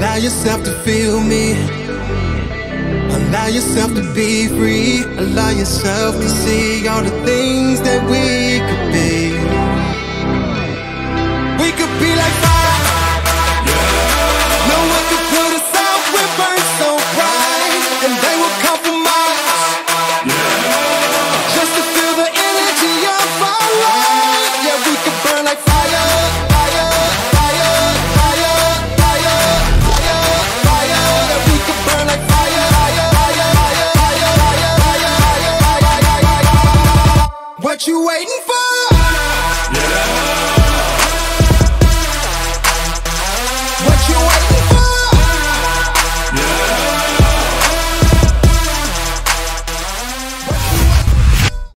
Allow yourself to feel me. Allow yourself to be free. Allow yourself to see all the things. What you waiting for? Yeah. What you